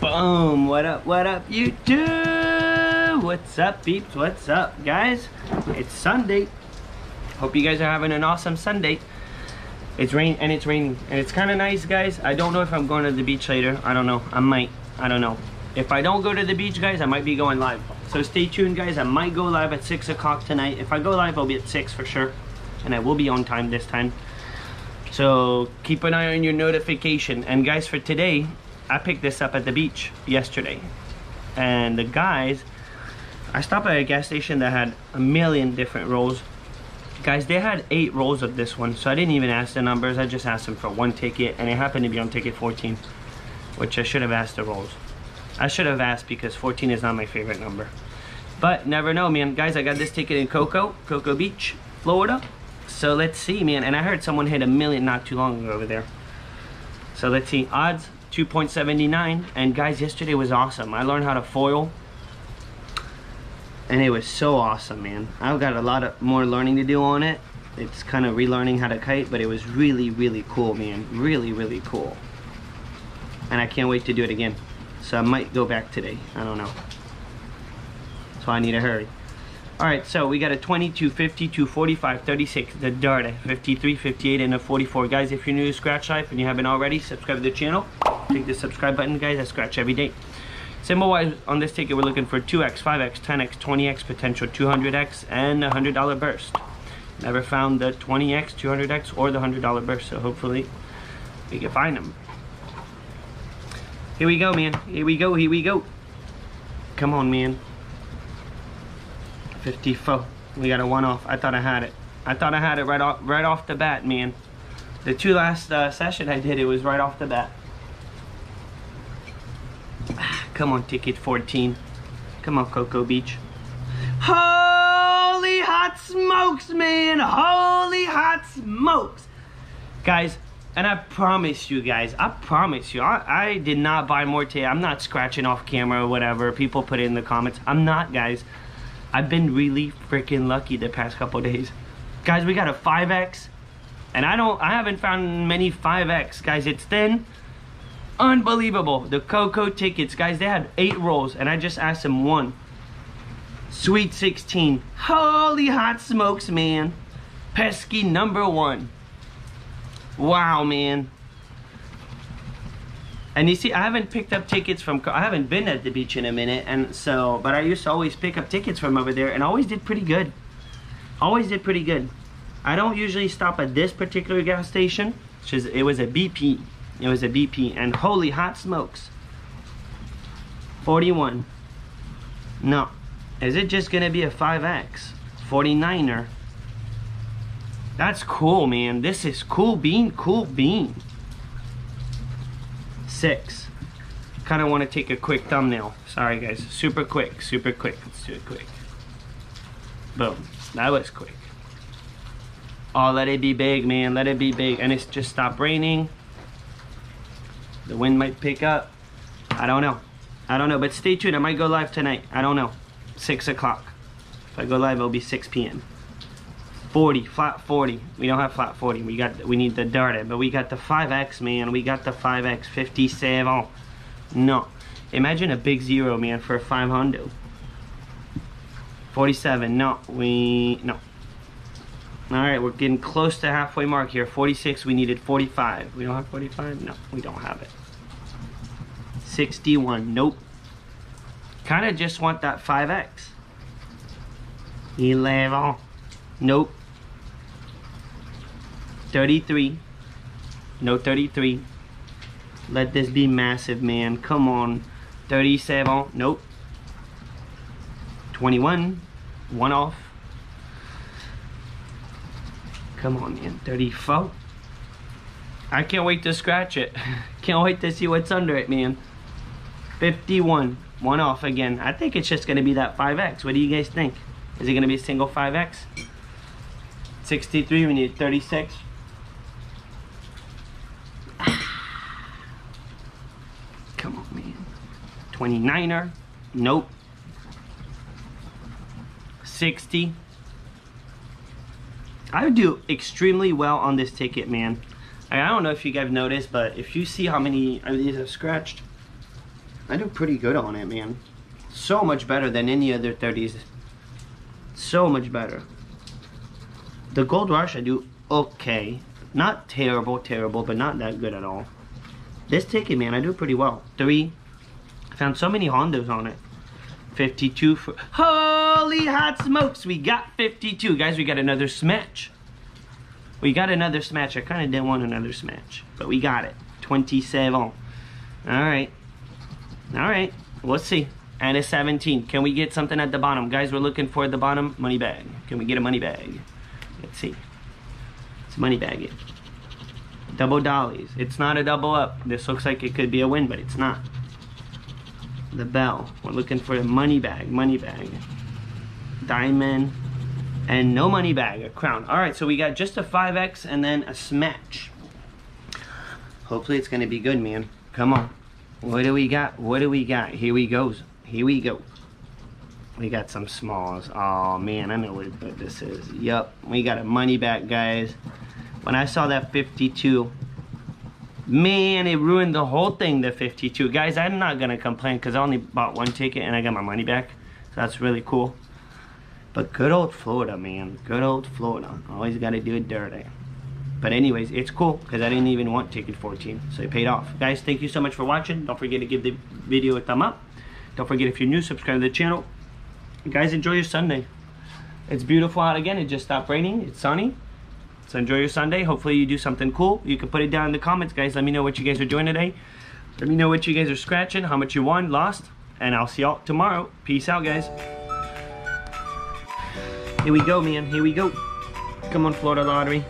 Boom! What up, what up, YouTube? What's up, peeps? What's up, guys? It's Sunday. Hope you guys are having an awesome Sunday. It's rain and it's raining and it's kind of nice, guys. I don't know if I'm going to the beach later. I don't know. I might. I don't know. If I don't go to the beach, guys, I might be going live. So stay tuned, guys. I might go live at 6 o'clock tonight. If I go live, I'll be at 6 for sure. And I will be on time this time. So keep an eye on your notification. And guys, for today, I picked this up at the beach yesterday. And the guys, I stopped at a gas station that had a million different rolls. Guys, they had eight rolls of this one, so I didn't even ask the numbers. I just asked them for one ticket, and it happened to be on ticket 14, which I should have asked the rolls. I should have asked because 14 is not my favorite number. But never know, man. Guys, I got this ticket in Cocoa, Cocoa Beach, Florida. So let's see, man. And I heard someone hit a million not too long ago over there. So let's see. Odds 2.79. And guys, yesterday was awesome. I learned how to foil. And it was so awesome, man. I've got a lot of more learning to do on it. It's kind of relearning how to kite, but it was really, really cool, man. Really, really cool. And I can't wait to do it again. So I might go back today. I don't know. So I need to hurry. Alright, so we got a 22, 52, 45, 36, the Dart, 53, 58, and a 44. Guys, if you're new to Scratch Life and you haven't already, subscribe to the channel. Click the subscribe button, guys. I scratch every day. Symbol-wise, on this ticket, we're looking for 2x, 5x, 10x, 20x, potential 200x, and a $100 burst. Never found the 20x, 200x, or the $100 burst, so hopefully we can find them. Here we go, man. Here we go, here we go. Come on, man. 54. We got a one off. I thought I had it. I thought I had it right off right off the bat, man. The two last uh, session I did, it was right off the bat. Come on, ticket 14. Come on, Cocoa Beach. Holy hot smokes, man! Holy hot smokes! Guys, and I promise you guys, I promise you, I, I did not buy more Morte. I'm not scratching off camera or whatever. People put it in the comments. I'm not, guys. I've been really freaking lucky the past couple days. Guys, we got a 5X. And I don't, I haven't found many 5X. Guys, it's thin. Unbelievable. The Cocoa tickets, guys, they had eight rolls. And I just asked them one. Sweet 16. Holy hot smokes, man. Pesky number one. Wow, man. And you see, I haven't picked up tickets from, I haven't been at the beach in a minute, and so, but I used to always pick up tickets from over there, and always did pretty good. Always did pretty good. I don't usually stop at this particular gas station, is, it was a BP. It was a BP, and holy hot smokes. 41. No. Is it just gonna be a 5X? 49er. That's cool, man. This is cool bean, cool bean six. Kind of want to take a quick thumbnail. Sorry guys, super quick, super quick. Let's do it quick. Boom, that was quick. Oh, let it be big, man, let it be big. And it's just stopped raining. The wind might pick up. I don't know. I don't know, but stay tuned. I might go live tonight. I don't know. Six o'clock. If I go live, it'll be 6 p.m. 40, flat 40. We don't have flat 40. We got we need the Darted, but we got the 5X, man. We got the 5X 57. No. Imagine a big zero, man, for a 500. 47. No, we no. All right, we're getting close to halfway mark here. 46, we needed 45. We don't have 45? No, we don't have it. 61, nope. Kind of just want that 5X. 11, nope. 33. No 33. Let this be massive, man. Come on. 37. Nope. 21. One off. Come on, man. 34. I can't wait to scratch it. can't wait to see what's under it, man. 51. One off again. I think it's just going to be that 5X. What do you guys think? Is it going to be a single 5X? 63. We need 36. Come on, man. 29er. Nope. 60. I would do extremely well on this ticket, man. I don't know if you guys noticed, but if you see how many of these I've scratched, I do pretty good on it, man. So much better than any other 30s. So much better. The Gold Rush, I do okay. Not terrible, terrible, but not that good at all. This ticket, man, I do pretty well. Three. I found so many Hondos on it. 52 for... Holy hot smokes! We got 52. Guys, we got another smash. We got another smash. I kind of didn't want another smash, but we got it. 27. All right. All right. Let's see. And a 17. Can we get something at the bottom? Guys, we're looking for the bottom money bag. Can we get a money bag? Let's see. Let's money bag it. Double dollies. It's not a double up. This looks like it could be a win, but it's not. The bell. We're looking for a money bag. Money bag. Diamond. And no money bag. A crown. Alright, so we got just a 5X and then a smash. Hopefully it's to be good, man. Come on. What do we got? What do we got? Here we goes. Here we go. We got some smalls. Oh man, I know what this is. Yup, we got a money back, guys. When I saw that 52, man, it ruined the whole thing, the 52. Guys, I'm not gonna complain because I only bought one ticket and I got my money back. So that's really cool. But good old Florida, man. Good old Florida. Always gotta do it dirty. But anyways, it's cool because I didn't even want ticket 14, so it paid off. Guys, thank you so much for watching. Don't forget to give the video a thumb up. Don't forget if you're new, subscribe to the channel. guys, enjoy your Sunday. It's beautiful out again. It just stopped raining. It's sunny. So enjoy your Sunday. Hopefully you do something cool. You can put it down in the comments, guys. Let me know what you guys are doing today. Let me know what you guys are scratching, how much you won, lost. And I'll see y'all tomorrow. Peace out, guys. Here we go, man. Here we go. Come on, Florida Lottery.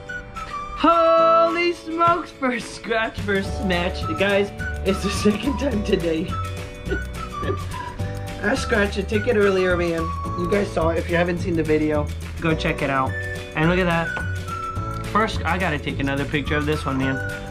Holy smokes, first scratch, first smash. Guys, it's the second time today. I scratched a ticket earlier, man. You guys saw it. If you haven't seen the video, go check it out. And look at that. First, I gotta take another picture of this one, man.